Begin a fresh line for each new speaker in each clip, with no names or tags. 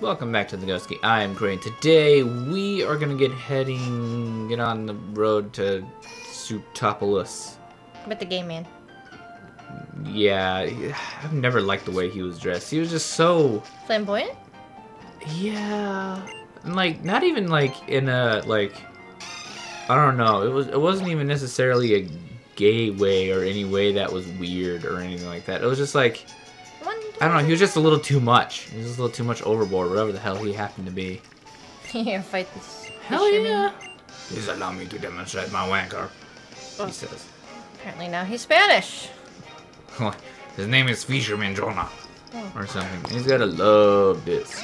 Welcome back to the Ghost Key. I am Gray. Today we are gonna get heading, get on the road to Sootopolis.
With the gay man.
Yeah, I've never liked the way he was dressed. He was just so,
Flamboyant?
yeah, like not even like in a like, I don't know. It was it wasn't even necessarily a gay way or any way that was weird or anything like that. It was just like.
One
I don't know, he was just a little too much. He was just a little too much overboard, whatever the hell he happened to be.
Here, fight this.
Hell yeah! Please allow me to demonstrate my wanker,
Oh.
he says.
Apparently now he's Spanish.
His name is Fisherman Jonah.
Oh.
Or something. He's gotta love this.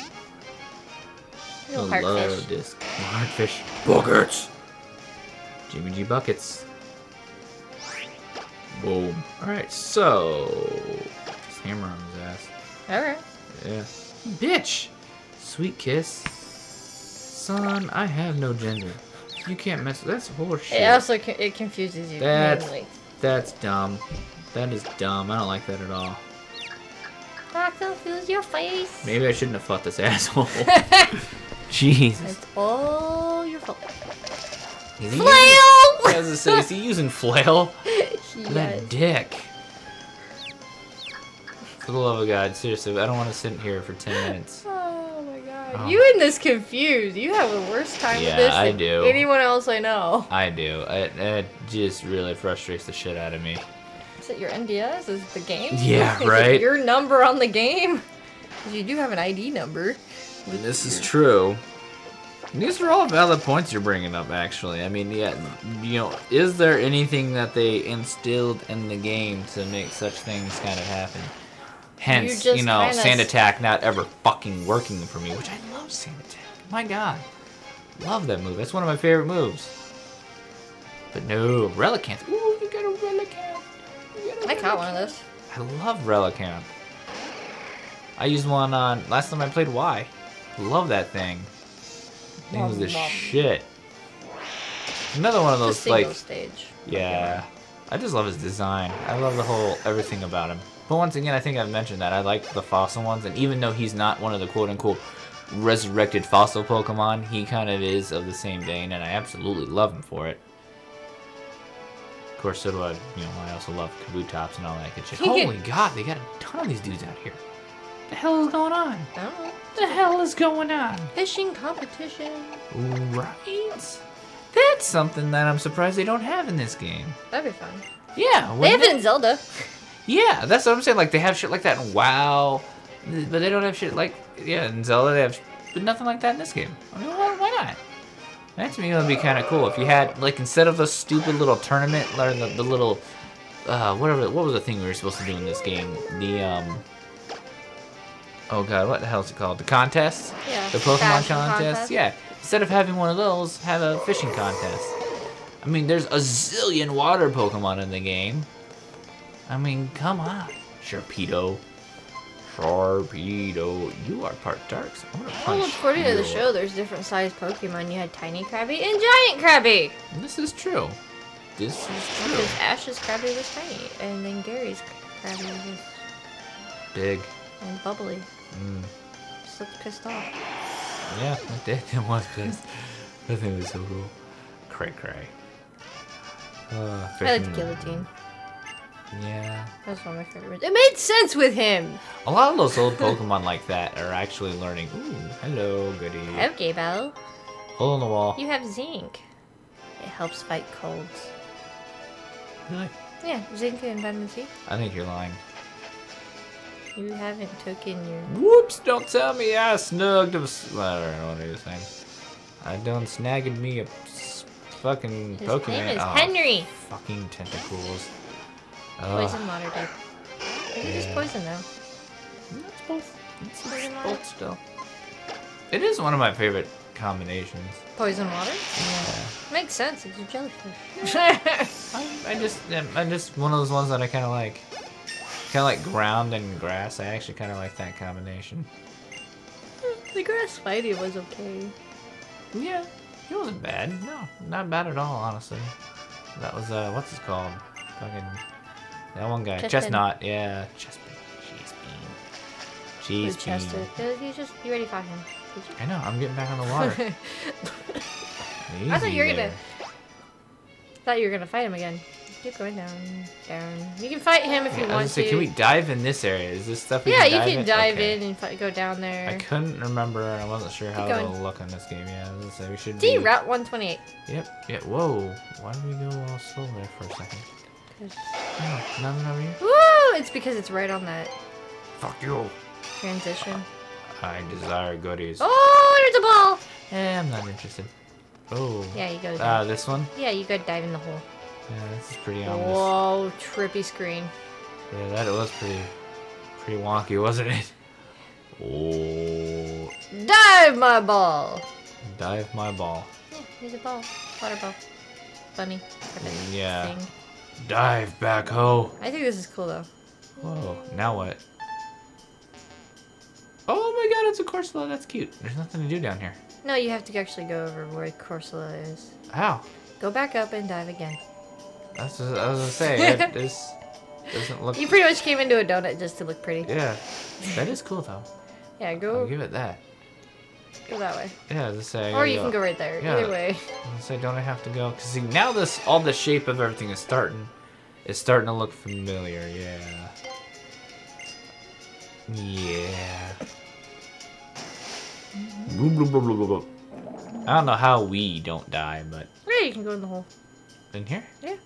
Real
He'll love
heartfish.
this. Hardfish. Buckets! Jimmy G Buckets. Boom. Alright, so. Just hammer on his ass.
Alright.
Yeah. Bitch! Sweet kiss. Son, I have no gender. You can't mess with that's horseshit.
It also co- it confuses you
That's-
mainly.
That's dumb. That is dumb. I don't like that at all.
I confuse your face.
Maybe I shouldn't have fought this asshole. Jesus.
It's all your fault.
Is he
Flail!
using- I was gonna say, is he using flail?
yes.
That dick. For the love of God, seriously, I don't want to sit here for 10 minutes.
Oh my god.
Oh.
You and this confused. You have a worse time
Yeah,
with this
I
than
do.
anyone else I know.
I do. It, it just really frustrates the shit out of me.
Is it your NDS? Is it the game?
Yeah,
Is it
right?
your number on the game? you do have an ID number.
This is true. These are all valid points you're bringing up, actually. I mean, yeah, you know, is there anything that they instilled in the game to make such things kind of happen? Hence,
You
you, know, Sand Attack not ever fucking working for me, which I love Sand Attack. My god. Love that move. That's one of my favorite moves. But no, Relicanth. Ooh, you got a Relicanth. You got a
I caught one of those.
I love Relicanth. I used one on last time I played Y. Love that thing. Thing was the shit. Another one of those like
stage.
yeah. I just love his design. I love the whole everything about him. But once again, I think I've mentioned that I like the fossil ones, and even though he's not one of the quote unquote resurrected fossil Pokemon, he kind of is of the same vein, and I absolutely love him for it. Of course, so do I. You know, I also love Kabutops and all that good shit. Holy God, they got a ton of these dudes out here. The hell is going on?
I don't know.
The hell is going on?
Fishing competition.
Right. That's something that I'm surprised they don't have in this game.
That'd be fun.
Yeah,
They have it in Zelda.
Yeah, that's what I'm saying. Like they have shit like that in WoW, but they don't have shit like yeah in Zelda. They have, but nothing like that in this game. I mean, why, why not? That to me would be kind of cool if you had like instead of a stupid little tournament or the, the little uh whatever what was the thing we were supposed to do in this game the um oh god what the hell is it called the contest
Yeah.
the Pokemon
fashion
contest? Yeah. Instead of having one of those, have a fishing contest. I mean, there's a zillion water Pokemon in the game. I mean, come on. Sharpedo. Sharpedo. You are part dark, so I'm gonna
Well,
punch
according to the show, there's different sized Pokemon. You had Tiny Krabby and Giant Krabby.
This is true. This is true.
Because Ash's Krabby was tiny, and then Gary's Krabby was
Big.
and bubbly.
Mm.
Just looked pissed off.
Yeah, it did. It was pissed. That thing was so cool. Cray cray. Uh,
I liked
freaking-
Guillotine.
Yeah.
That's one of my favorites. It made sense with him.
A lot of those old Pokemon like that are actually learning. Ooh, hello, goody.
Okay, Belle.
Hole in the wall.
You have zinc. It helps fight colds.
Really?
Yeah, zinc and vitamin C.
I think you're lying.
You haven't taken your.
Whoops! Don't tell me I snugged a. I don't know what he was saying. I done snagged me a fucking
His
Pokemon.
name is
Oh,
Henry.
Fucking tentacles.
Poison water type. Maybe
Yeah.
poison though.
It's both. It's,
Poison
it's both still. It is one of my favorite combinations.
Poison water?
Yeah.
Makes sense. It's a jellyfish.
I, I just, I'm just one of those ones that I kind of like. Kind of like ground and grass. I actually kind of like that combination.
the grass fighting was okay.
Yeah, he wasn't bad. No, not bad at all, honestly. That was uh, what's it called? Fucking that one guy. Chesnaught. Yeah, Chespin. Chespin. Jeez,
with Chester.
Bean.
Uh, He's just, you already fought him. You?
I know. I'm getting back on the water.
I thought you were
Easy
gonna- Thought you were gonna fight him again. Keep going down, down. You can fight him if you
I was
want
say,
to.
can we dive in this area? Is this stuff? We
yeah, you can
in?
dive
Okay.
in and go down there.
I couldn't remember, and I wasn't sure how it'll look on this game. Yeah, I was say we should.
D
be-
Route 128.
Yep. Yeah. Whoa. Why did we go all slow there for a second?
'Cause-
nothing over here.
Woo! It's because it's right on that
Fuck you.
transition.
I desire goodies.
Oh, there's a ball!
Eh, I'm not interested. Oh.
Yeah, you go.
Ah,
Dive.
this one.
yeah, you go dive in the hole.
Yeah, this is pretty ominous.
Whoa, trippy screen.
Yeah, that was pretty, pretty wonky, wasn't it? Oh,
Dive my ball!
dive my ball.
Yeah, there's a ball. Water ball. Bunny.
Yeah.
Thing.
Dive back, ho.
I think this is cool though.
Whoa, now what? Oh, oh my god, it's a Corsola. That's cute. There's nothing to do down here.
No, you have to actually go over where Corsola is.
How?
Go back up and dive again.
That's what I was gonna say. that, doesn't look.
You pretty much came into a donut just to look pretty.
Yeah, that is cool though.
Yeah,
I'll
go
give it that.
Go that way.
Yeah, just say.
Or you can go right there.
Yeah.
Either way.
Say, don't I have to go? Cause see, now this, all the shape of everything is starting, is starting to look familiar. Yeah. Yeah. Blah, blah, blah. I don't know how we don't die, but
Yeah, you can go in the hole.
in here.
Yeah.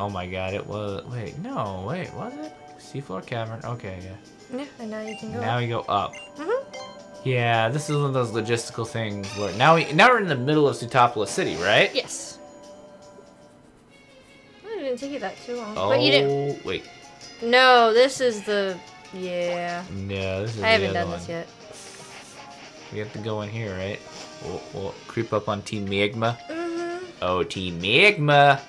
Oh my god, it was. Wait, no, wait, was it? Seafloor cavern. Okay, yeah.
Yeah, and now you can go.
Now we go up.
Mhm.
Yeah, this is one of those logistical things where now we now we're in the middle of Sootopolis City, right?
Yes. Well, it didn't take you that too long.
Oh,
But you didn't.
wait.
No, this is the. Yeah.
No, this is
I haven't done
one.
this yet.
We have to go in here, right? We'll, we'll creep up on Team Magma.
Mm-hmm.
Oh, Team Magma!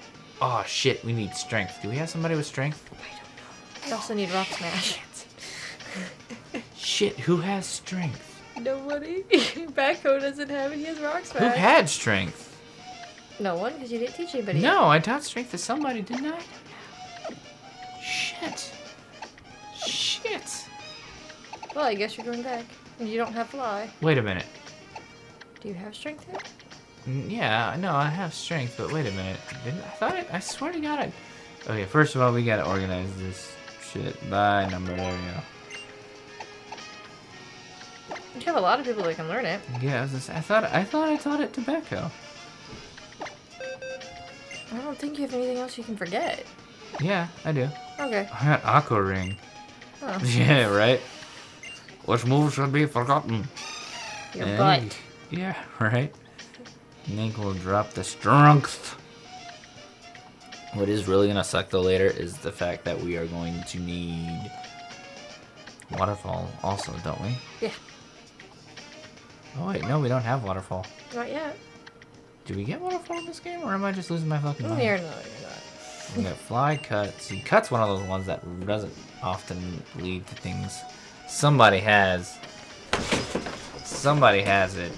Oh shit, we need strength. Do we have somebody with strength?
I don't know. We also need rock smash.
Shit, who has strength?
Nobody. Backhoe doesn't have it. He has rock
Who
smash.
had strength?
No one, because you didn't teach anybody.
No, I taught strength to somebody, didn't I? Shit. Shit.
Well, I guess you're going back. You don't have fly.
Wait a minute.
Do you have strength yet?
Mm, Yeah, no, I have strength, but wait a minute. Didn't I thought it? I swear to God, I. Okay, first of all, we gotta organize this shit by number. There we go.
You have a lot of people that can learn it.
Yeah, I, was just, I thought I thought I taught it to tobacco.
I don't think you have anything else you can forget.
Yeah, I do.
Okay.
I got aqua ring.
Oh,
Yeah, right. Which move should be forgotten?
your
And-
butt.
Yeah, right. Nink will drop the strength. What is really gonna suck though later is the fact that we are going to need waterfall also, don't we?
Yeah.
Oh wait, no, we don't have waterfall.
Not yet.
Do we get waterfall in this game, or am I just losing my fucking
mm,
mind?
you're not. You're not.
We got fly cut. See, cut's one of those ones that doesn't often lead to things. Somebody has. Somebody has it.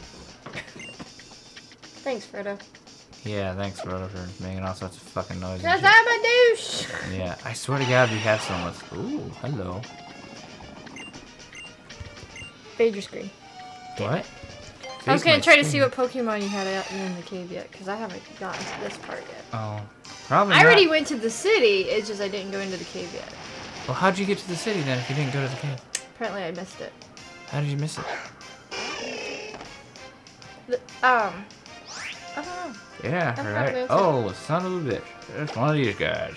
Thanks, Frodo.
Yeah, thanks, Rhoda, for making all sorts of fucking noises.
Cause. I'm a douche.
Yeah, I swear to God, we have some with. Ooh, hello.
Fade your screen.
What?
I was gonna try to see what Pokemon you had out in the cave yet, because I haven't gotten to this part yet.
Oh, probably.
I
not.
already went to the city. It's just I didn't go into the cave yet.
Well, how'd you get to the city then if you didn't go to the cave?
Apparently, I missed it.
How did you miss it?
The, um, I don't know.
Yeah,
I'm
right. Oh, son of a bitch. There's one of these guys.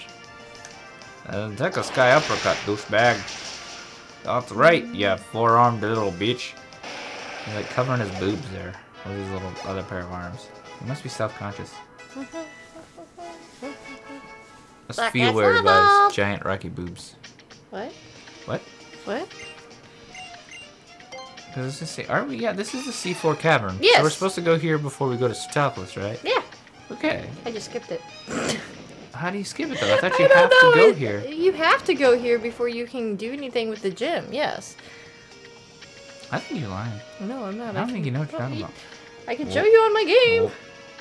Uh, take a sky uppercut, douchebag. That's right, you four-armed little bitch. He's like covering his boobs there with his little other pair of arms. He must be self-conscious. Must
Black
feel weird about his giant rocky boobs.
What?
What?
What?
Because this is, aren't we? Yeah, this is the Seafloor cavern.
Yes.
So we're supposed to go here before we go to Sootopolis, right?
Yeah,
Okay.
I just skipped it.
How do you skip it though? I thought you
I
have to go here.
You have to go here before you can do anything with the gym. Yes.
I think you're lying.
No, I'm not.
I don't think you know what you're talking about.
I can show you on my game.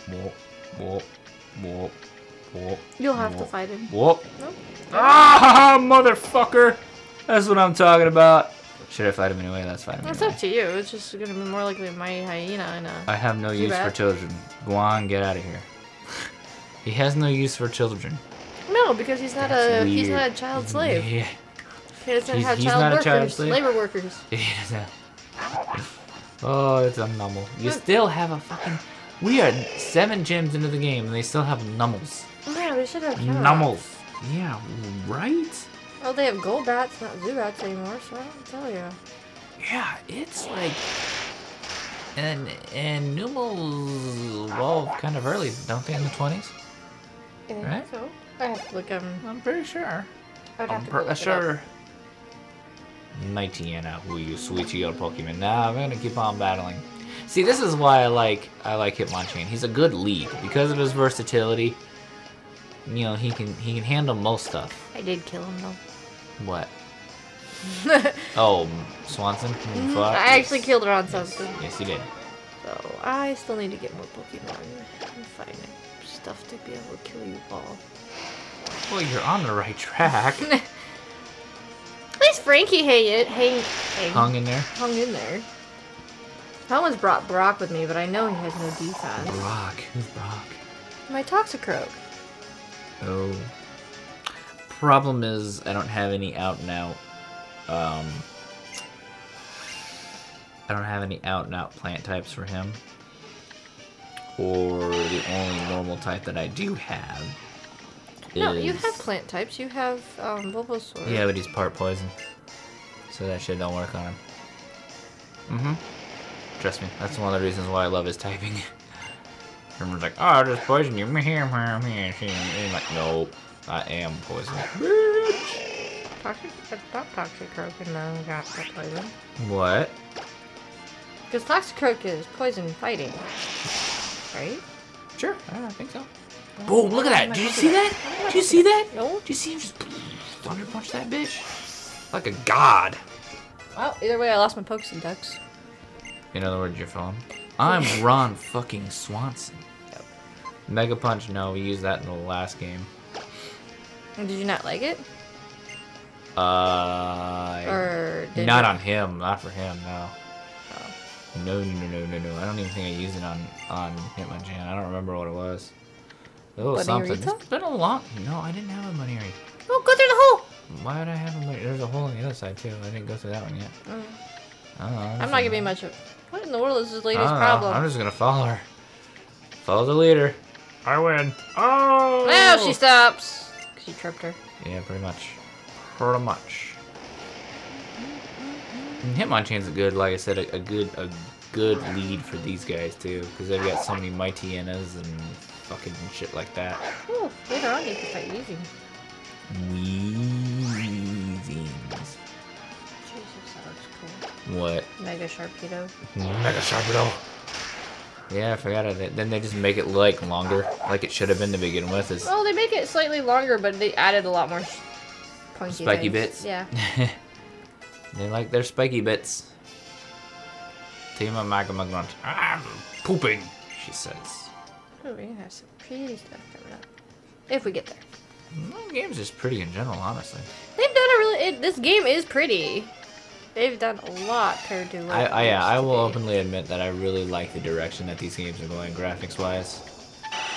Whoop, whoop, whoop, whoop,
You'll have to fight him.
Whoop.
Nope.
Ah, motherfucker! That's what I'm talking about. Should I fight him anyway? That's fine.
It's
anyway.
up to you. It's just gonna be more likely my hyena and a.
I have no use
bad.
for children. Go on, get out of here. he has no use for children.
No, because he's not
That's
a he's not a child slave.
Yeah.
He doesn't
He's-
have
he's
child
not a
workers,
child slave?
labor workers.
He doesn't. Oh, it's a Numel. You still have a fucking. We are seven gyms into the game and they still have Numels.
Yeah, they should have counter
Numels. Yeah, right?
Oh, they have Golbats, not Zubats anymore. So I don't tell you.
Yeah, it's like. And and numels evolve kind of early, don't they, in the 20s?
I think
Right?
So I have to look um.
I'm pretty sure.
I'd have
I'm
to
pretty
look it
sure. Mightyena, who you sweet your Pokemon. Nah, I'm gonna keep on battling. See, this is why I like I like Hitmonchan. He's a good lead because of his versatility. You know, he can he can handle most stuff.
I did kill him though.
What? Oh, Swanson.
Mm-hmm. I actually killed her on
Yes, yes, you did.
So I still need to get more Pokemon and find stuff to be able to kill you all.
Well, you're on the right track.
Least Frankie hang it, hang, hang,
Hung in there.
hung in there. I almost brought Brock with me, but I know he has no defense.
Brock. Who's Brock?
My Toxicroak.
Oh. Problem is, I don't have any out and out. Um. I don't have any out and out plant types for him. Or the only normal type that I do have.
No, you have plant types. You have um, Bulbasaur.
Yeah, but he's part poison. So that shit don't work on him. Mm-hmm. Trust me, that's one of the reasons why I love his typing. Everyone's like, oh, I'll just poison you. I'm like, nope, I am poison. Bitch!
Toxic, I thought Toxicroak and uh, got got poison.
What?
Because Toxicroak is poison fighting. Right?
Sure, I think so. Boom, look at that. Did you see that? Did you see that?
No.
Did you see him just thunder punch that bitch? Like a god.
Well, either way, I lost my Pokedex.
In other words, your phone. I'm Ron fucking Swanson. Mega Punch, no, we used that in the last game.
Did you not like it?
Uh,
Or did
not
you?
on him, not for him, no.
Oh.
No, no, no, no, no, no. I don't even think I used it on on Hitmonchan. I don't remember what it was. It was something.
Bunny-Rita?
It's been a long. No, I didn't have a Money
Oh, go through the hole!
Why would I have a Money? There's a hole on the other side too. I didn't go through that one yet.
Mm.
I don't know.
I'm not giving much of. What in the world is this
I
lady's
don't know.
problem?
I'm just gonna follow her. Follow the leader. I win. Oh!
Now she stops. Because you tripped her.
Yeah, pretty much. Pretty much. And Hitmonchan's a good, like I said, a, a good a good lead for these guys too, because they've got so many Mightyenas and fucking shit like that.
Ooh, later on you can fight using.
Weezings.
Jesus, that looks cool.
What?
Mega Sharpedo. Mm-hmm.
Mega Sharpedo. Yeah, I forgot it. Then they just make it like longer, like it should have been to begin with. Is
Well, they make it slightly longer, but they added a lot more sh- pointy
spiky
things.
bits.
Yeah.
they like their spiky bits. Team of Magma Grunt. Ah, I'm pooping, she says.
We're gonna have some pretty stuff coming up. If we get there.
The game's just pretty in general, honestly.
They've done a really. It, this game is pretty. They've done a lot compared to.
I, I yeah, I will
be.
openly admit that I really like the direction that these games are going graphics wise.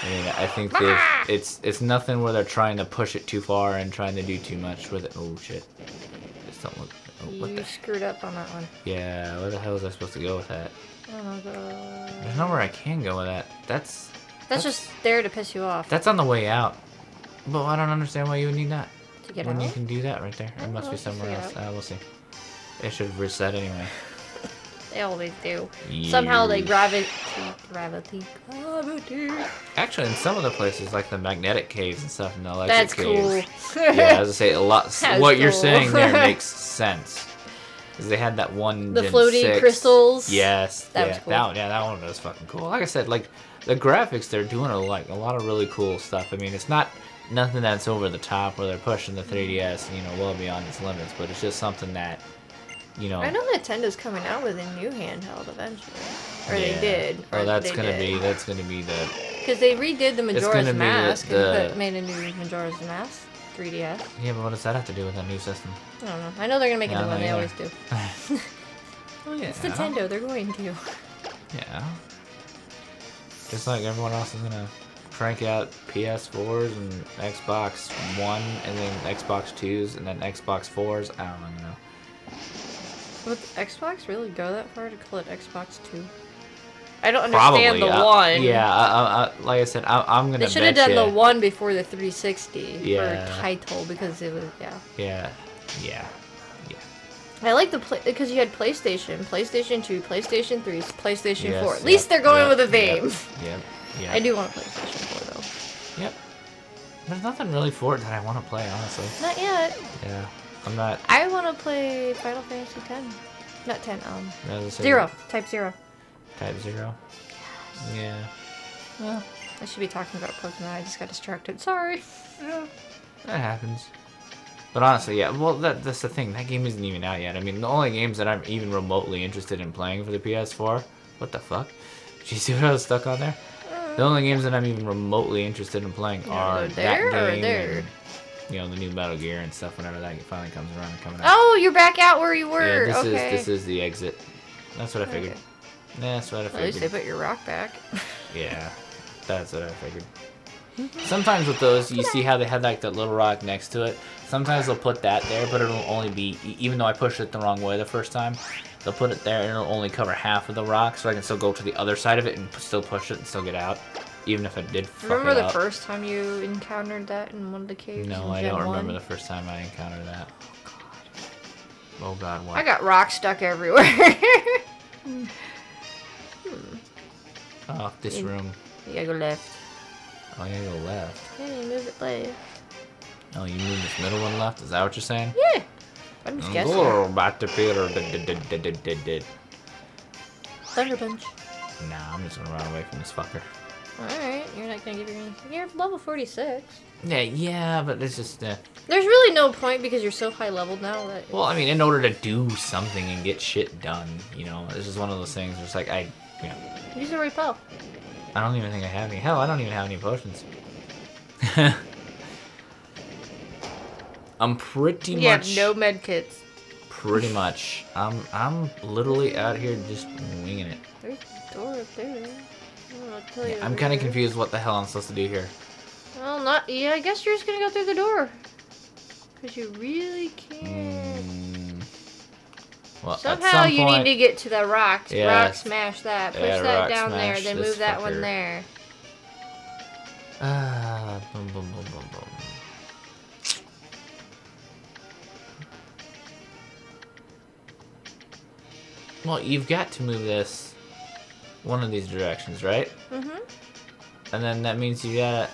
I mean, I think
Ah!
it's it's nothing where they're trying to push it too far and trying to do too much with it. Oh shit! Just don't look. Oh, what
You
the?
screwed up on that one.
Yeah, where the hell is I supposed to go with that?
Oh god.
There's nowhere I can go with that. That's
That's just there to piss you off.
that's on the way out. But I don't understand why you would need that.
to get
when
out.
you can do that right there.
I
It must be somewhere else. Uh, we'll see. It should reset anyway.
They always do. Somehow they gravitate, gravity, gravity.
Actually, in some of the places, like the magnetic caves and stuff, and the electric
That's cool.
caves. yeah, as I say, a lot.
That's
what you're saying there makes sense. Because they had that one.
The floaty
6.
crystals.
Yes.
That
yeah,
was cool.
That, yeah, that one was fucking cool. Like I said, like the graphics, they're doing are like a lot of really cool stuff. I mean, it's not nothing that's over the top where they're pushing the 3DS, you know, well beyond its limits, but it's just something that, you know.
I know Nintendo's coming out with a new handheld eventually, or
yeah.
they did.
Oh, or that's gonna be that's gonna be the
because they redid the
gonna
Majora's
be the-
Mask
the-
and put, made a new Majora's Mask 3DS.
Yeah, but what does that have to do with a new system?
I don't know. I know they're gonna make
Yeah,
a new
I
one. They always do.
Oh yeah.
It's Nintendo. They're going to.
Yeah. Just like everyone else is gonna crank out PS4s and Xbox One, and then Xbox Twos, and then Xbox Fours. I don't even know.
Would Xbox really go that far to call it Xbox Two? I don't understand
Probably.
the
uh,
one.
Yeah. I, I, like I said, I, I'm gonna.
They should have done
betcha-
the one before the 360
Yeah.
for title because it was. Yeah.
Yeah. Yeah.
I like the play because you had PlayStation, PlayStation 2, PlayStation 3, PlayStation
Yes,
4. At
yep,
least they're going
yep,
with a theme.
Yep. Yep.
I do want a PlayStation 4 though.
Yep. There's nothing really for it that I want to play, honestly.
Not yet.
Yeah. I'm not.
I want to play Final Fantasy 10. Not 10. Um,
said,
zero. Type zero.
Type zero. Yeah. Well,
I should be talking about Pokemon. I just got distracted. Sorry.
yeah. That happens. But honestly, yeah. Well, that, that's the thing. That game isn't even out yet. I mean, the only games that I'm even remotely interested in playing for the PS4. What the fuck? Did you see what I was stuck on there? The only games that I'm even remotely interested in playing
Yeah,
are
there
that game
there?
and, you know, the new Metal Gear and stuff. Whenever that finally comes around and coming out.
Oh, you're back out where you were.
yeah, this
okay.
is this is the exit. That's what I figured.
Okay.
That's what I figured.
At least they put your rock back.
Yeah, that's what I figured. Sometimes with those, you see how they had like that little rock next to it. Sometimes they'll put that there, but it'll only be, even though I pushed it the wrong way the first time, they'll put it there and it'll only cover half of the rock, so I can still go to the other side of it and still push it and still get out, even if I did fuck
Remember the
up.
first time you encountered that in one of the caves?
No, I don't remember the first time I encountered that. Oh, oh god, what?
I got rocks stuck everywhere.
Oh, this
In-
room.
you gotta go left.
Oh, you gotta go left.
Hey, move it left.
Oh, you move this middle one left? Is that what you're saying?
Yeah. I'm just guessing. Thunder punch.
Nah, I'm just gonna run away from this fucker.
Alright, you're not gonna give your You're level 46.
Yeah, yeah, but it's just. Uh,
There's really no point because you're so high leveled now that.
well, I mean, in order to do something and get shit done, you know, this is one of those things. Where it's like I, you know,
Use a repel.
I don't even think I have any. Hell, I don't even have any potions. I'm pretty
You have
much.
no med kits.
Pretty much. I'm. I'm literally out here just winging it.
There's a door up there. I don't know what to tell you.
I'm kind of confused what the hell I'm supposed to do here.
Well, not. Yeah, I guess you're just gonna go through the door. Because you really can't.
Mm, well,
Somehow
some
you
point,
need to get to the rocks.
Yeah,
rock smash that. Push
yeah,
that down there. Then move that one there.
Ah, boom, boom, boom, boom, boom. Well, you've got to move this one of these directions, right?
Mm-hmm.
And then that means you gotta.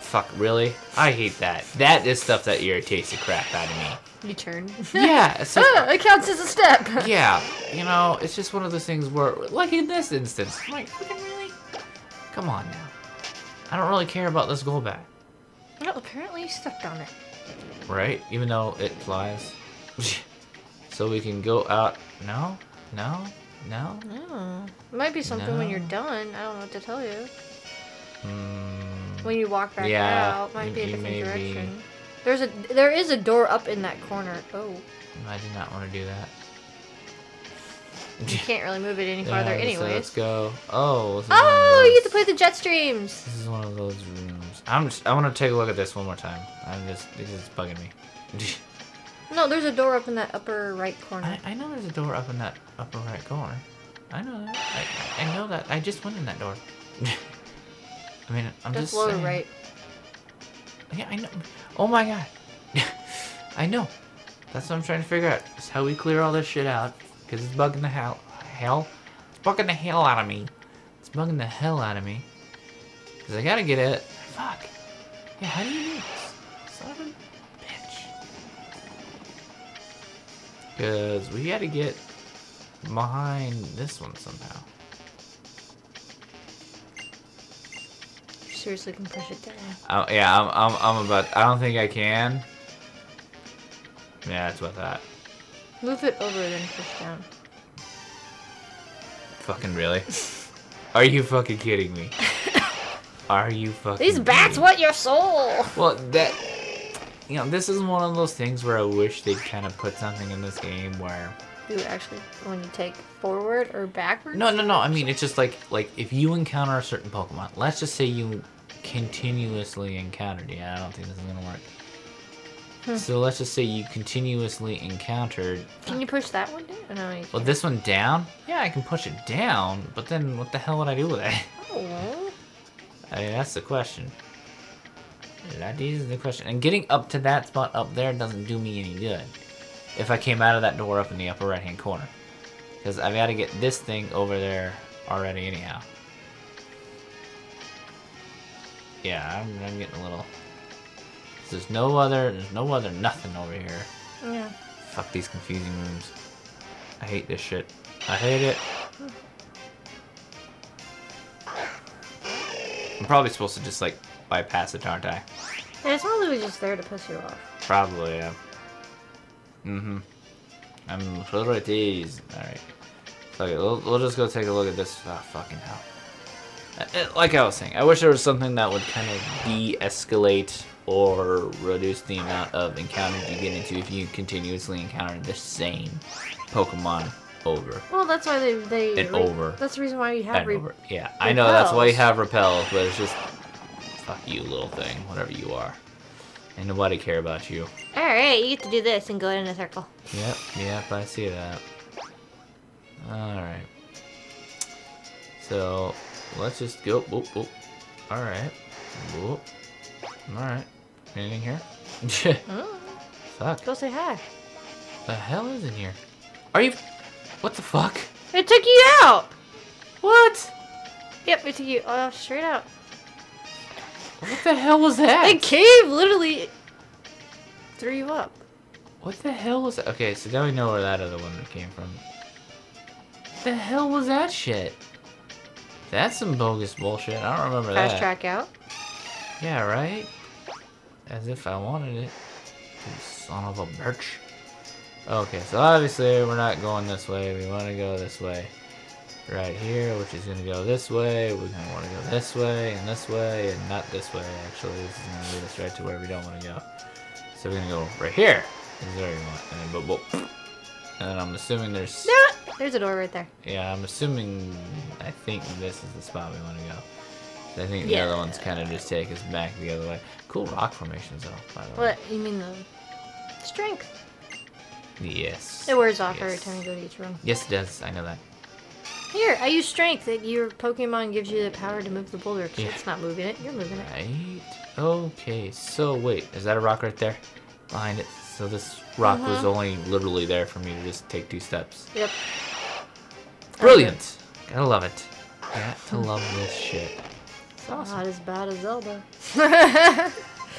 Fuck, really? I hate that. That is stuff that irritates the crap out of me.
You turn.
Yeah, it's like,
ah, it counts as a step.
yeah, you know, it's just one of those things where, like in this instance, I'm like, really? Come on now. I don't really care about this Golbat.
Well, apparently you stepped on it.
Right? Even though it flies. so we can go out. No? No? No?
Oh. It might be something when you're done. I don't know what to tell you.
Mm,
When you walk back
Yeah,
out, might be a different
may be-
direction. There's a there is a door up in that corner. Oh,
I did not want to do that.
you can't really move it any
Yeah,
farther,
so let's go. Oh, this is one of
Oh, you get to play the jet streams.
This is one of those rooms. I'm just. I want to take a look at this one more time. I'm just. This is bugging me.
No, there's a door up in that upper right corner.
I, I know there's a door up in that upper right corner. I know that. I, I know that. I just went in that door. I mean, I'm
That's
just
lower
saying.
right.
Yeah, I know. Oh my god. I know. That's what I'm trying to figure out. Is how we clear all this shit out. Because it's bugging the hell. Hell? It's bugging the hell out of me. It's bugging the hell out of me. Because I gotta get it. Fuck. Yeah, how do you do this? Son of a bitch. Because we gotta get behind this one somehow.
Seriously can push it down.
Oh, yeah, I'm, I'm, I'm about. I don't think I can. Yeah, that's what that.
Move it over, then push down.
Fucking really? Are you fucking kidding me? Are you fucking?
These bats
kidding-
want your soul.
Well, that. you know, this is one of those things where I wish they'd kind of put something in this game where.
You actually, when you take forward or backwards?
No, no, no. I mean, it's just like like if you encounter a certain Pokemon, let's just say you continuously encountered. Yeah, I don't think this is gonna work.
Hmm.
So let's just say you continuously encountered.
Can you push that one down? No,
Well, this one down? Yeah, I can push it down, but then what the hell would I do with it?
Oh.
I mean, that's the question. That is the question. And getting up to that spot up there doesn't do me any good. If I came out of that door up in the upper right hand corner. Because I've got to get this thing over there already anyhow. Yeah, I'm, I'm getting a little... There's no other, there's no other nothing over here.
Yeah.
Fuck these confusing rooms. I hate this shit. I hate it. I'm probably supposed to just like bypass it, aren't I?
And it's probably just there to piss you off.
Probably, yeah. Mm-hmm. I'm sure it is. Alright. Okay, we'll, we'll just go take a look at this. Ah, fucking hell. Uh, uh, Like I was saying, I wish there was something that would kind of de-escalate or reduce the amount of encounters you get into if you continuously encounter the same Pokemon over
Well, that's why they they.
and over
That's the reason why you have
and
re-
over. Yeah, I know that's why you have repels, but it's just fuck you, little thing, whatever you are. And nobody care about you.
All right, you get to do this and go in a circle.
Yep, yep, I see that. Alright. So, let's just go. Whoop, whoop. Alright. Whoop. Alright. Anything here?
Oh,
Fuck.
go say hi.
The hell is in here? Are you. What the fuck?
It took you out.
What?
Yep, it took you uh, straight out.
What the hell was that?
The cave literally threw you up.
What the hell was that? Okay, so now we know where that other one came from. The hell was that shit? That's some bogus bullshit. I don't remember
Fast
that.
track out.
Yeah, right? As if I wanted it. You son of a bitch. Okay, so obviously we're not going this way. We want to go this way. Right here, which is going to go this way. We're going to want to go this way and this way and not this way, actually. This is going to lead us right to where we don't want to go. So we're going to go right here. This is where we want. And then, boop, boop. And then I'm assuming there's...
No, there's a door right there.
Yeah, I'm assuming. I think this is the spot we want to go. I think the
Yeah.
other ones kind of just take us back the other way. Cool rock formations, though. By the way.
What you mean the strength?
Yes.
It wears off every time you go to each room.
Yes, it does. I know that.
Here, I use strength. That your Pokemon gives you the power to move the boulder.
Yeah.
It's not moving it. You're moving it.
Right. Okay. So wait, is that a rock right there behind it? So this rock was
Mhm.
only literally there for me to just take two steps.
Yep.
Brilliant. Gotta love it. Got to love this shit. It's awesome.
Not as bad as Zelda.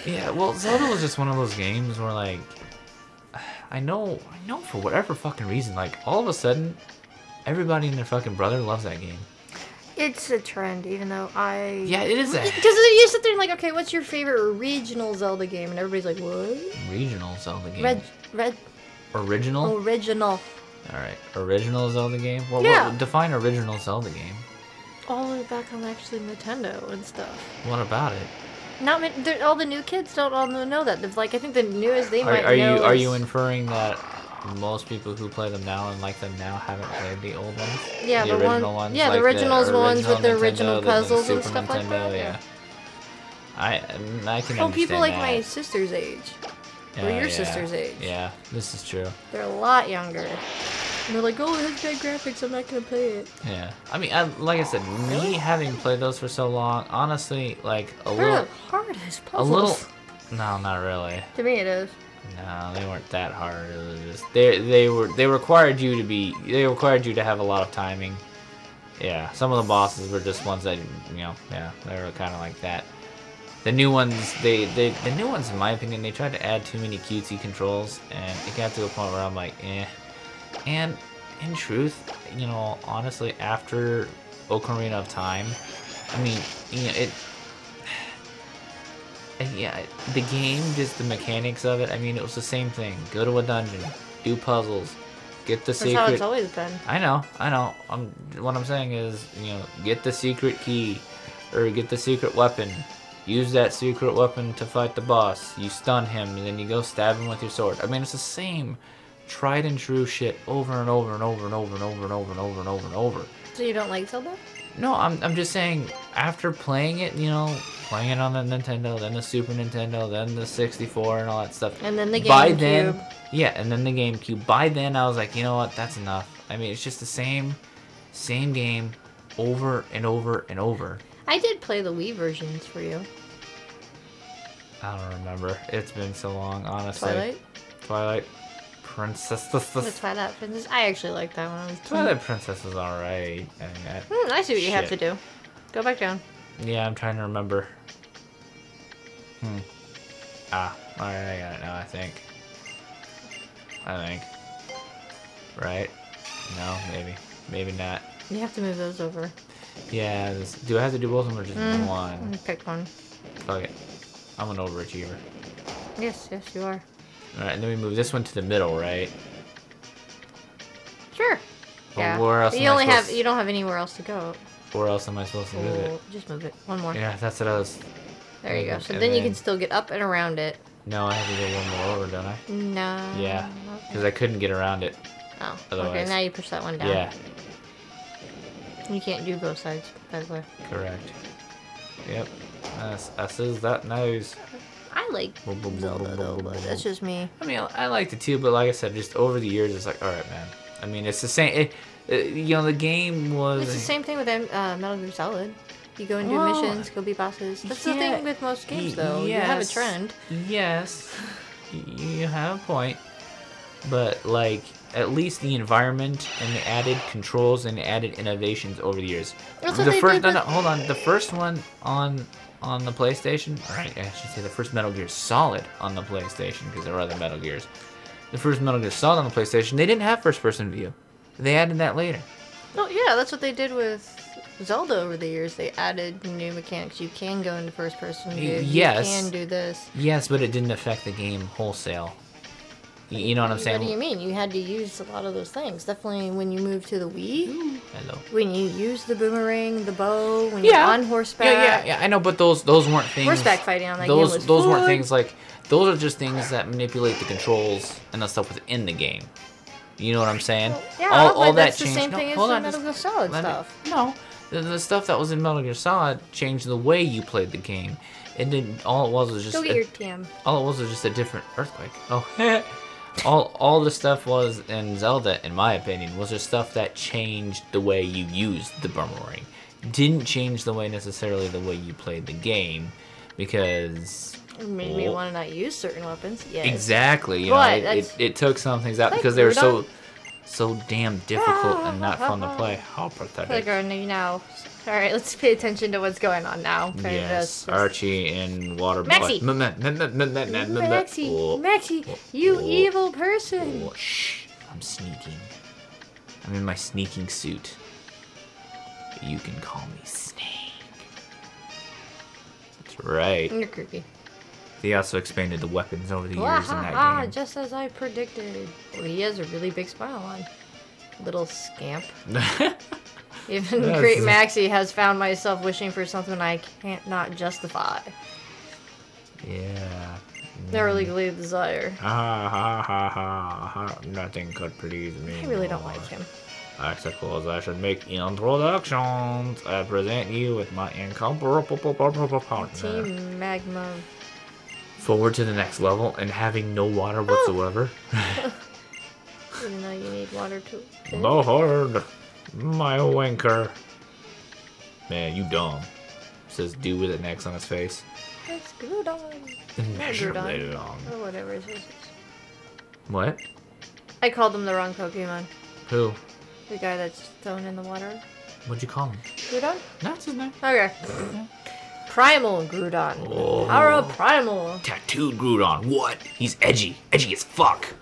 Yeah, well, Zelda was just one of those games where, like, I know, I know for whatever fucking reason, like, all of a sudden, everybody and their fucking brother loves that game.
it's a trend, even though I.
Yeah, it is a
Because you sit there and like, okay, what's your favorite original Zelda game? And everybody's like, what?
regional Zelda game.
Red, red,
Original?
original.
Alright, original Zelda game? Well,
Yeah.
what, define original Zelda game.
All the way back on actually Nintendo and stuff.
What about it?
Not all the new kids don't all know that. Like I think the newest they
Are,
might
are
know.
you are you inferring that most people who play them now and like them now haven't played the old ones?
Yeah,
the,
the
original ones.
yeah, the
like
originals ones with the
Nintendo,
original
the
puzzles and
Super
stuff like that,
Yeah.
yeah.
I I can
Oh, people like my sister's age. Or your sister's age.
Yeah, this is true.
They're a lot younger. And they're like, oh, it has bad graphics. I'm not gonna play it.
Yeah, I mean, I, like I said, me having played those for so long, honestly, like a
They're
little,
hard as
a little. No, not really.
To me, it is.
No, they weren't that hard. It was just they they were they required you to be they required you to have a lot of timing. Yeah, some of the bosses were just ones that you know, yeah, they were kind of like that. The new ones, they, they the new ones, in my opinion, they tried to add too many cutesy controls, and it got to a point where I'm like, eh. And in truth, you know, honestly, after Ocarina of Time, I mean, you know, it. Yeah, the game, just the mechanics of it. I mean, it was the same thing. Go to a dungeon, do puzzles, get the secret.
That's how it's always been.
I know, I know. I'm. What I'm saying is, you know, get the secret key, or get the secret weapon. Use that secret weapon to fight the boss. You stun him, and then you go stab him with your sword. I mean, it's the same tried and true shit over and over and over and over and over and over and over and over and over.
So you don't like Zelda?
No, I'm, I'm just saying, after playing it, you know, playing it on the Nintendo, then the Super Nintendo, then the 64 and all that stuff.
And then the GameCube.
By then, yeah, and then the GameCube. By then, I was like, you know what, that's enough. I mean, it's just the same, same game over and over and over.
I did play the Wii versions for you.
I don't remember. It's been so long, honestly.
Twilight?
Twilight Princess.
The Twilight Princess. I actually liked that one. I was a kid.
Twilight Princess is alright. I mean, that-
Hmm, I see what you have to do. Go back down.
Yeah, I'm trying to remember. Hmm. Ah, alright, I got it now, I think. I think. Right? No, maybe. Maybe not.
You have to move those over.
Yeah, this, do I have to do both of them or just
Mm.
one?
Pick one.
Fuck it. I'm an overachiever.
Yes, yes, you are.
Alright, and then we move this one to the middle, right?
Sure.
Well,
yeah.
where else
But you
I
only have you don't have anywhere else to go.
Where else am I supposed to move
So
it?
just move it. One more.
Yeah, that's what I was...
There you go. So
And
then, you can still get up and around it.
No, I have to go one more over, don't I?
No.
Yeah,
Okay.
Because I couldn't get around it.
Oh. Okay. Now you push that one down.
Yeah,
You can't do both sides, by the way.
correct. Yep. Us, us is that knows.
I like Zelda though, but that's just me.
I mean, I liked it too, but like I said, just over the years, it's like, all right, man. I mean, it's the same. It, it, you know, the game was.
It's the same thing with uh, Metal Gear Solid. You go and do
Well,
missions, go be bosses. That's the thing with most games,
y-
though. You have a trend.
Yes, you have a point, but like at least the environment and the added controls and added innovations over the years.
That's
the first, no, no, hold on. The first one on on the PlayStation. Right, I should say the first Metal Gear Solid on the PlayStation because there were other Metal Gears. The first Metal Gear Solid on the PlayStation, they didn't have first-person view. They added that later.
Oh yeah, that's what they did with Zelda over the years. They added new mechanics. You can go into first person view.
Yes.
You can do this.
Yes, but it didn't affect the game wholesale. Y- You know what I'm saying?
What do you mean? You had to use a lot of those things. Definitely when you moved to the Wii,
Hello.
when you used the boomerang, the bow, when
Yeah.
you're on horseback.
Yeah, yeah, yeah. I know, but those those weren't things.
Horseback fighting on that game
those
was
those weren't things like those are just things that manipulate the controls and the stuff within the game. You know what I'm saying?
Yeah,
all, all that
that's the
changed.
same
no,
thing as
hold
the
on,
Metal Gear Solid
let me-
stuff.
no, the, the stuff that was in Metal Gear Solid changed the way you played the game. And then all it was was just
Go get
a-
your TM.
all it was was just a different earthquake. Oh, all all the stuff was in Zelda, in my opinion, was just stuff that changed the way you used the boomerang. Didn't change the way necessarily the way you played the game, because
It made me
Well-
want to not use certain weapons. Yeah,
exactly, you
But
know, it, it, it took some things out
Like
because they were so so damn difficult and not fun to play. How
Like
pathetic.
new now. All right, let's pay attention to what's going on now.
Yes, Archie and water.
Maxie! Maxie,
Oh.
Maxie, oh, you
Oh.
evil oh, person.
Oh, shh. I'm sneaking. I'm in my sneaking suit. You can call me Snake. That's right.
You're creepy.
They also expanded the weapons over the years in that game.
just as I predicted. Well, he has a really big smile on. Little scamp. Even
Yes.
Great Maxie has found myself wishing for something I can't not justify.
yeah.
Never legally desire. Mm.
Ha ah, ha ha ha ha. Nothing could please me.
I really don't like him.
I suppose I should make introductions. I present you with my incomparable partner.
Team Magma.
Forward to the next level and having no water whatsoever.
Even though you need water to.
Lord, my wanker. Man, you dumb. Says dude with an X on his face.
It's Groudon.
Immeasurably mm,
Groudon.
long.
Or whatever it is.
What?
I called him the wrong Pokemon.
Who?
The guy that's thrown in the water.
What'd you call him?
Groudon?
That's his name.
Okay. Primal Groudon.
Oh.
Power Primal.
Tattooed Groudon. What? He's edgy. Edgy as fuck.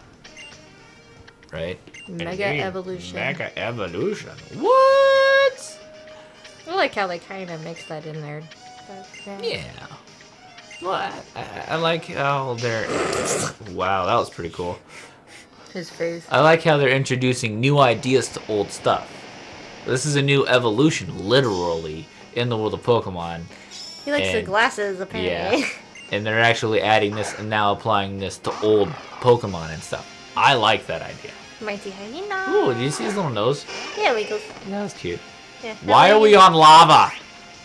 Right?
Mega
Edgy.
Evolution.
Mega Evolution. What?
I like how they kind of mix that in there. But,
Yeah. Well, I, I, I like how they're. wow, that was pretty cool.
His face.
I like how they're introducing new ideas to old stuff. This is a new evolution, literally, in the world of Pokemon.
He likes the glasses, apparently.
Yeah. and they're actually adding this and now applying this to old Pokemon and stuff. I like that idea.
Mightyena.
Ooh, did you see his little nose?
Yeah, we go.
That was cute.
Yeah.
Why are we on lava?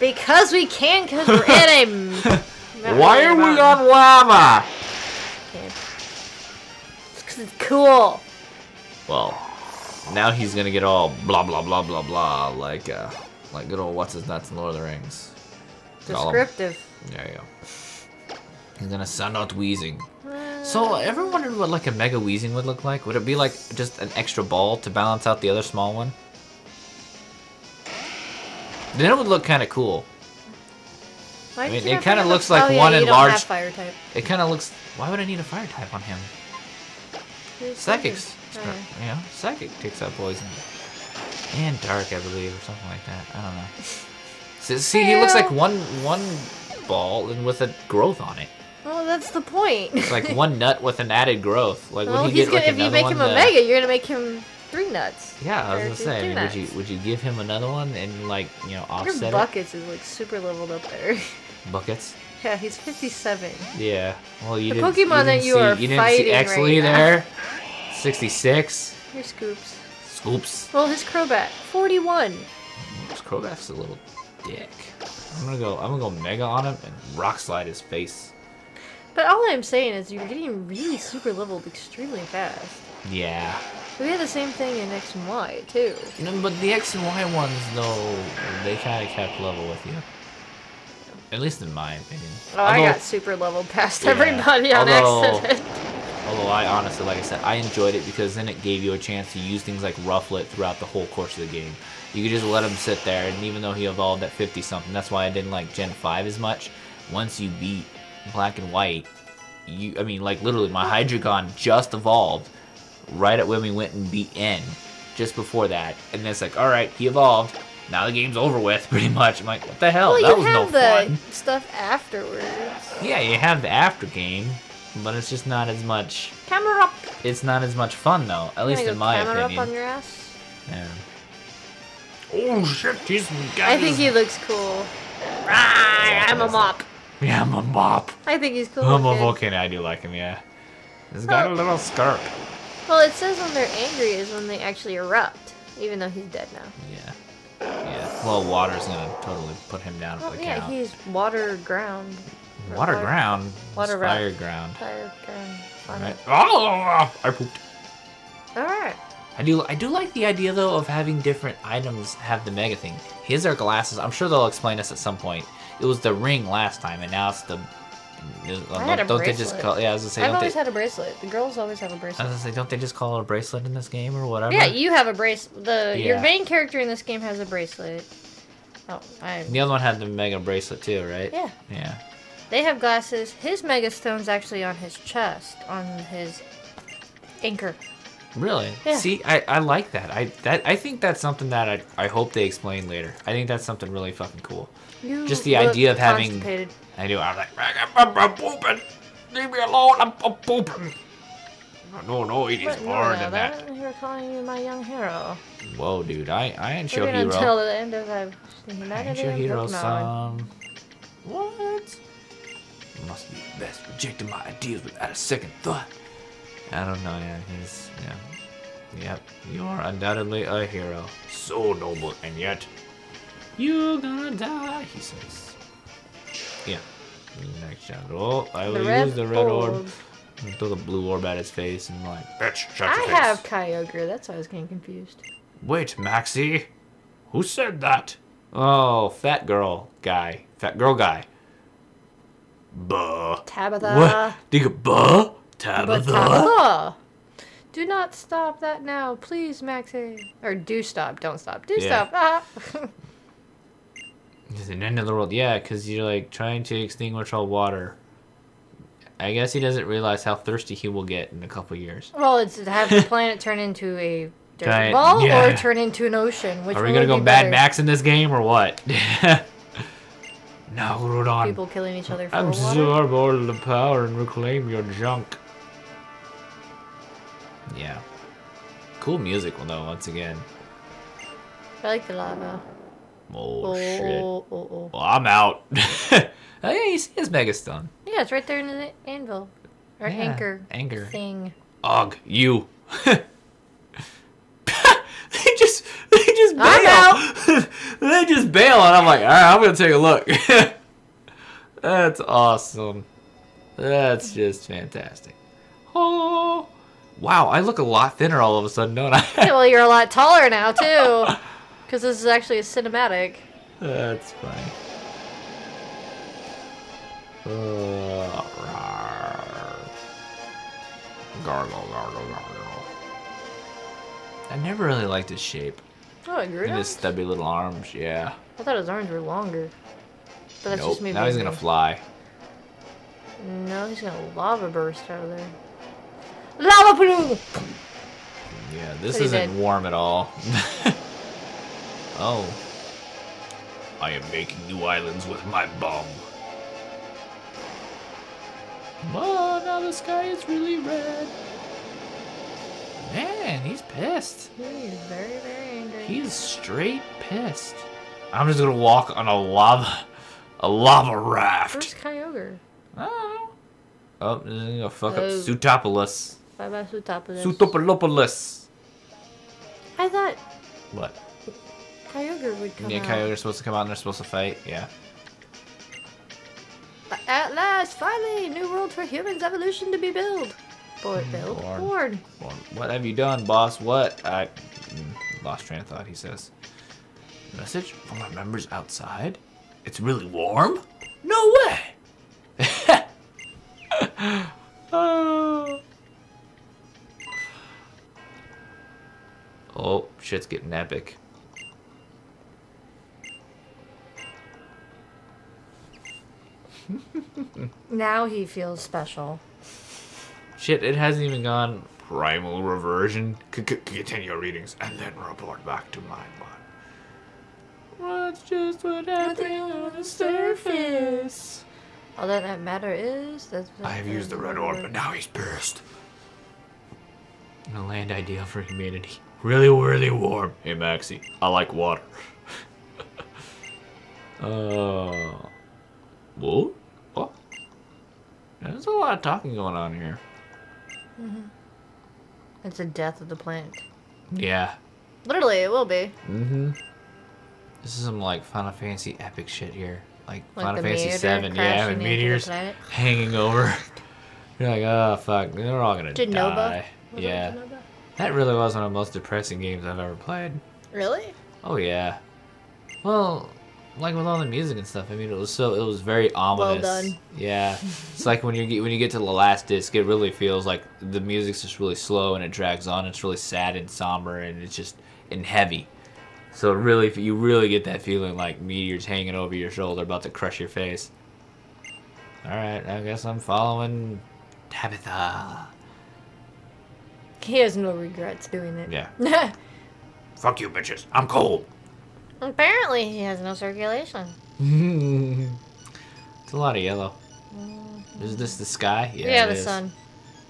Because we can, because we're in a.
Why are we on lava?
Okay. It's cool.
Well, now he's gonna get all blah blah blah blah blah like uh like good old what's his nuts in Lord of the Rings.
Descriptive.
There you go. He's gonna send out Weezing. So, I ever wondered what like a mega Weezing would look like? Would it be like just an extra ball to balance out the other small one? Then it would look kind of cool.
Why
I mean, it kinda looks like
oh, yeah,
one
don't
enlarged-
fire type.
It kind of looks. Why would I need a fire type on him? Psychics. You know, psychic takes out poison. And dark, I believe, or something like that. I don't know. See, see he looks like one one ball and with a growth on it.
Well, that's the point.
It's like one nut with an added growth. Like
well,
would he get
gonna,
like
if you make him a
to-
mega, you're gonna make him three nuts.
Yeah, I was gonna say, I mean, would you would you give him another one and like you know offset it?
buckets is like super leveled up there.
buckets?
yeah, he's 57.
Yeah. Well, you
The
didn't.
Pokemon
you
that you
see,
are
you didn't
fighting
see
right
Exley
now.
there. Sixty-six.
Your Scoops.
Scoops.
Well, his Crobat, 41.
This Crobat's a little dick. I'm gonna go. I'm gonna go mega on him and rock slide his face.
But all I'm saying is you're getting really super leveled extremely fast.
Yeah.
We had the same thing in X and Y, too.
No, but the X and Y ones, though, they kind of kept level with you. At least in my opinion.
Oh, I got super leveled past
Yeah,
everybody on
although-
accident.
Although I honestly, like I said, I enjoyed it because then it gave you a chance to use things like Rufflet throughout the whole course of the game. You could just let him sit there, and even though he evolved at 50 something, that's why I didn't like Gen 5 as much. Once you beat Black and White, you, I mean, like literally, my Hydreigon just evolved right at when we went and beat N, just before that, and then it's like, all right, he evolved. Now the game's over with, pretty much. I'm like, what the hell?
well,
that
you
was
have
no
the
fun.
stuff afterwards.
Yeah, you have the after game, but it's just not as much.
Camera up.
It's not as much fun though, at least in
go
my
camera
opinion.
up on your ass.
Yeah. Oh shit, he's
I think he looks cool. Rah, I'm a mop.
Yeah, I'm a mop.
I think he's cool.
I'm a volcano. I do like him. Yeah. He's got a
Oh.
little skirt.
Well, it says when they're angry is when they actually erupt, even though he's dead now.
Yeah. Yeah. Well, water's gonna totally put him down
Well, yeah,
count.
he's water ground. or
Water ground.
Water
Water
rock.
fire ground.
Fire ground. water.
Right. Oh, I pooped.
All right.
I do. I do like the idea though of having different items have the mega thing. His are glasses. I'm sure they'll explain this at some point. It was the ring last time, and now it's the.
I um, had a
don't they just
bracelet.
call? Yeah, I was gonna say.
I've always
they,
had a bracelet. The girls always have a
I was
bracelet.
gonna say, don't they just call it a bracelet in this game or whatever?
Yeah, you have a bracelet. The your main character in this game has a bracelet. Oh, I.
The other one had the mega bracelet too, right?
Yeah.
Yeah.
They have glasses. His mega stone's actually on his chest, on his anchor.
Really?
Yeah.
See, I, I like that. I that I think that's something that I I hope they explain later. I think that's something really fucking cool.
You
Just the idea of having- I do. I'm like, I'm, I'm pooping. Leave me alone. I'm, I'm pooping. No, no, it is more than that.
You're calling you my young hero.
Whoa, dude, I I ain't
We're
your hero.
until the end of our
I ain't your hero, son. What? Must be best rejecting my ideas without a second thought. I don't know. Yeah, he's yeah. Yep, you are undoubtedly a hero. So noble, and yet you're gonna die. He says. Yeah. Next shot. Oh, I will
red
use the red orb.
orb.
Throw the blue orb at his face and like, bitch, shut
I
your face.
have Kyogre. That's why I was getting confused.
Wait, Maxie. Who said that? Oh, fat girl guy. Fat girl guy. Buh.
Tabitha.
What? Dig a buh?
But
Tabitha?
Tabitha. Do not stop that now, please, Maxie. Or do stop. Don't stop. Do
Yeah.
stop. Ah.
It's an end of the world. Yeah, because you're like trying to extinguish all water. I guess he doesn't realize how thirsty he will get in a couple years.
well, it's to have the planet turn into a desert
Giant-
ball
yeah.
or turn into an ocean. Which
Are we gonna go Mad? Max in this game or what? now, Groudon.
People killing each other for water.
Absorb all the power and reclaim your junk. Yeah. Cool music, though, once again.
I like the lava.
Oh, oh shit.
Oh, oh, oh.
Well, I'm out. oh, yeah, you see his Megastone.
Yeah, it's right there in the anvil. Or
Yeah,
anchor.
anchor.
Thing.
Ugh, you. they just, they just bail.
I'm
they just bail, and I'm like, all right, I'm gonna take a look. That's awesome. That's just fantastic. Oh, wow! I look a lot thinner all of a sudden, don't I?
Yeah, well, you're a lot taller now, too. Because this is actually a cinematic.
That's funny. Uh, gargle, gargle, gargle. I never really liked his shape.
Oh, I grew
And his stubby little arms, yeah.
I thought his arms were longer. But that's
nope.
just me.
Now he's gonna fly.
No, he's gonna lava burst out of there. Lava pool!
Yeah, this
What
isn't
did.
warm at all. oh. I am making new islands with my bomb. Oh, now the sky is really red. Man, he's pissed.
He's very, very angry.
He's straight pissed. I'm just gonna walk on a lava, a lava raft.
Where's Kyogre?
Oh, oh this is gonna fuck up
Oh. Bye bye, Sootopolis.
Sutopolopolis.
I thought
What?
Kyogre would come
Yeah,
out.
Kyogre's supposed to come out and they're supposed to fight. Yeah.
At last, finally, new world for humans evolution to be built. Board build.
Born.
Board.
Well, what have you done, boss? What? I mm, lost train of thought. He says. Message from our members outside. It's really warm. No way. shit's getting epic.
Now he feels special.
Shit, it hasn't even gone primal reversion. C- continue readings and then report back to my mind. What's just what happened on the surface?
All that, that matter is that
I have used the red orb, but now he's pissed. A land ideal for humanity. Really, really warm. Hey, Maxie, I like water. uh, what? What? There's a lot of talking going on here. Mhm.
It's the death of the planet.
Yeah.
Literally, it will be.
Mm-hmm. This is some like Final Fantasy epic shit here. Like,
Like
Final
the
Fantasy Seven, yeah,
crashing
with meteors hanging over. You're like, oh fuck, they're all gonna
Jenova?
die.
Was
yeah,
Jenova?
That really was one of the most depressing games I've ever played.
Really?
Oh yeah. Well, like with all the music and stuff, I mean, it was so it was very ominous.
Well done.
Yeah, it's like when you get when you get to the last disc, it really feels like the music's just really slow and it drags on. It's really sad and somber and it's just and heavy. So it really, you really get that feeling like meteors hanging over your shoulder, about to crush your face. All right, I guess I'm following Tabitha.
He has no regrets doing it.
Yeah. Fuck you, bitches. I'm cold.
Apparently, he has no circulation.
it's a lot of yellow. Mm-hmm. Is this the sky?
Yeah,
it
the
is.
sun.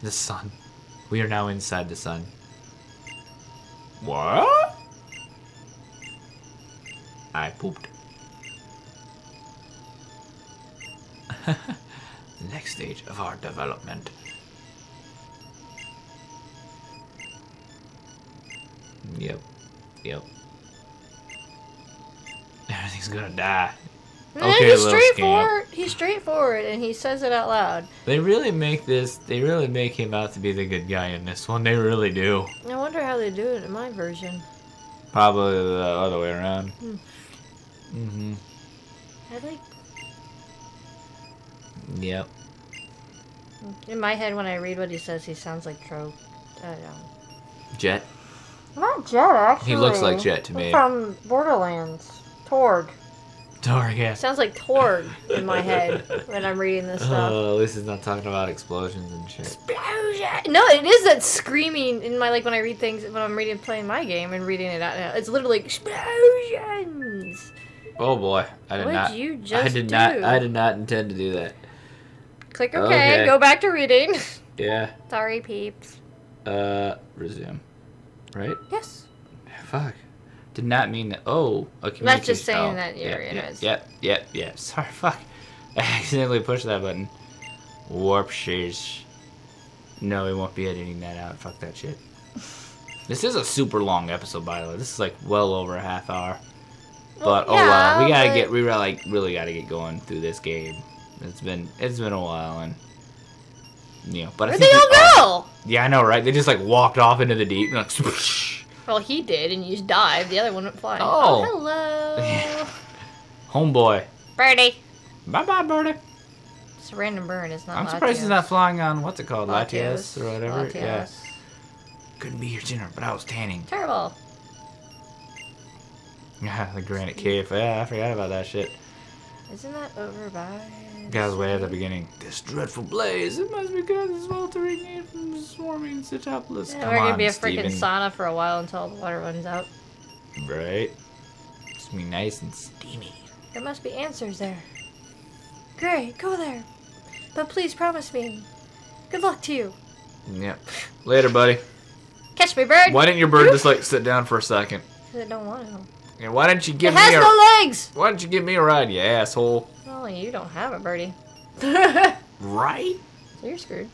The sun. We are now inside the sun. What? I pooped. the next stage of our development. Yep. Yep. Everything's gonna die. Okay,
he's
little scamp.
straightforward. He's straightforward, and he says it out loud.
They really make this. They really make him out to be the good guy in this one. They really do.
I wonder how they do it in my version.
Probably the other way around.
Hmm.
Mm-hmm.
I like
Yep.
in my head when I read what he says, he sounds like Tro. I don't.
Jet.
Not Jet, actually.
He looks like Jet to me.
From Borderlands. Torgue.
Torgue, yeah.
Sounds like Torgue in my head when I'm reading this stuff.
Oh, this is not talking about explosions and shit.
Explosion! No, it is that screaming in my like when I read things when I'm reading playing my game and reading it out now. It's literally explosions.
Oh boy, I did
What'd
not.
you
I
just
did not. I did not intend to do that.
Click okay,
Okay.
go back to reading.
Yeah.
Sorry, peeps.
Uh, resume. Right?
Yes.
Fuck. Did not mean that. Oh, okay.
That's just saying
oh,
that you're
yep,
in
yep,
it.
Yep, yep, yep. Sorry, fuck. I accidentally pushed that button. Warp shiz. No, we won't be editing that out. Fuck that shit. This is a super long episode, by the way. This is like well over a half hour. But oh
yeah,
well, we gotta
but-
get we really like really gotta get going through this game. It's been it's been a while and you know, but I
Where'd
think
they all go?
yeah, I know, right? They just like walked off into the deep, and like, swoosh.
Well, he did, and you just dived. The other one went flying.
Oh.
oh hello.
homeboy.
Birdie.
Bye bye, birdie.
It's a random bird. It's not.
I'm surprised he's not flying on what's it called, Latias, or whatever. Yeah,
Latios.
couldn't be here sooner, but I was tanning.
Terrible.
Yeah, the granite cave. Yeah, I forgot about that shit.
Isn't that over by?
Was way at the beginning. This dreadful blaze. It must be because it's sweltering in from swarming Sootopolis.
Yeah,
Come
we're gonna
on,
be a freaking sauna for a while until the water runs out.
Right. It's gonna be nice and steamy.
There must be answers there. Great, go there. But please promise me. Good luck to you.
Yep. Later, buddy.
Catch me, bird.
Why didn't your bird just like sit down for a second?
'Cause I don't want to.
Yeah, why didn't you give
It has
me a
no legs.
Why didn't you give me a ride, you asshole?
Well, you don't have a birdie. so
Right?
you're screwed.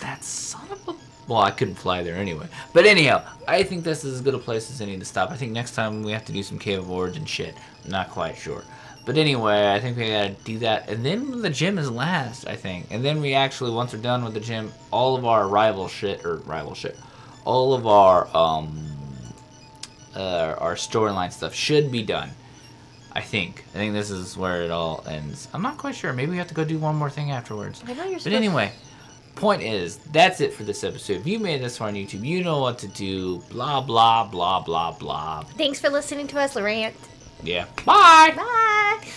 That son of a. Well, I couldn't fly there anyway. But anyhow, I think this is as good a place as any to stop. I think next time we have to do some Cave of Origin shit. I'm not quite sure. But anyway, I think we gotta do that. And then the gym is last, I think. And then we actually, once we're done with the gym, all of our rival shit, or rival shit, all of our, um, uh, our storyline stuff should be done. I think. I think this is where it all ends. I'm not quite sure. Maybe we have to go do one more thing afterwards.
I know you're
But anyway, point is, that's it for this episode. If you made it this far on YouTube, you know what to do. Blah, blah, blah, blah, blah.
Thanks for listening to us, Laurent.
Yeah. Bye!
Bye.